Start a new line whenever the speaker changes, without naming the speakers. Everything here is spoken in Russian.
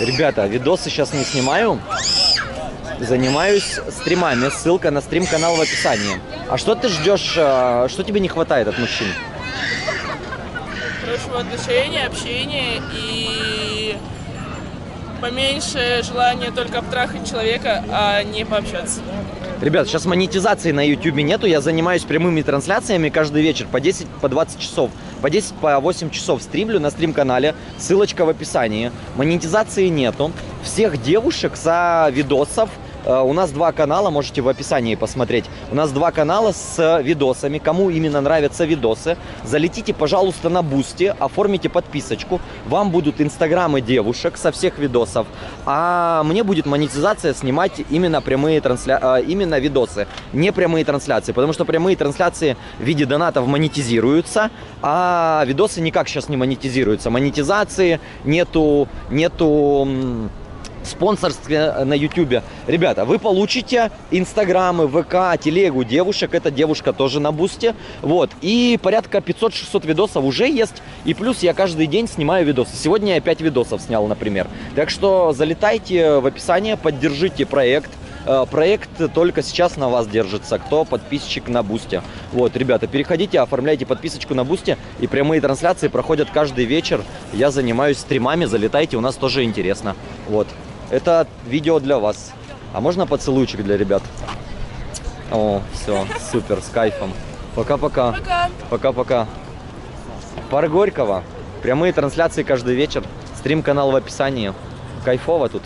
Ребята, видосы сейчас не снимаю. Занимаюсь стримами. Ссылка на стрим-канал в описании. А что ты ждешь, э, что тебе не хватает от мужчин?
Хорошего отношения, общения и поменьше желания только обтрахать человека, а не пообщаться.
Ребят, сейчас монетизации на YouTube нету. Я занимаюсь прямыми трансляциями каждый вечер по 10, по 20 часов. По 10, по 8 часов стримлю на стрим-канале. Ссылочка в описании. Монетизации нету. Всех девушек за видосов У нас два канала, можете в описании посмотреть. У нас два канала с видосами. Кому именно нравятся видосы, залетите, пожалуйста, на Бусти, оформите подписочку. Вам будут инстаграмы девушек со всех видосов. А мне будет монетизация снимать именно прямые трансля... э, именно видосы, не прямые трансляции. Потому что прямые трансляции в виде донатов монетизируются, а видосы никак сейчас не монетизируются. Монетизации нету, нету спонсорстве на YouTube. Ребята, вы получите инстаграмы, ВК, телегу девушек. Эта девушка тоже на бусте. Вот. И порядка 500-600 видосов уже есть. И плюс я каждый день снимаю видосы. Сегодня я 5 видосов снял, например. Так что залетайте в описание, поддержите проект. Э, Проект только сейчас на вас держится, кто подписчик на Бусте. Вот, ребята, переходите, оформляйте подписочку на Бусте, и прямые трансляции проходят каждый вечер. Я занимаюсь стримами, залетайте, у нас тоже интересно. Вот, это видео для вас. А можно поцелуйчик для ребят? О, все, супер, с кайфом. Пока-пока.
Пока!
Пока-пока. Пар Горького. Прямые трансляции каждый вечер. Стрим-канал в описании. Кайфово тут.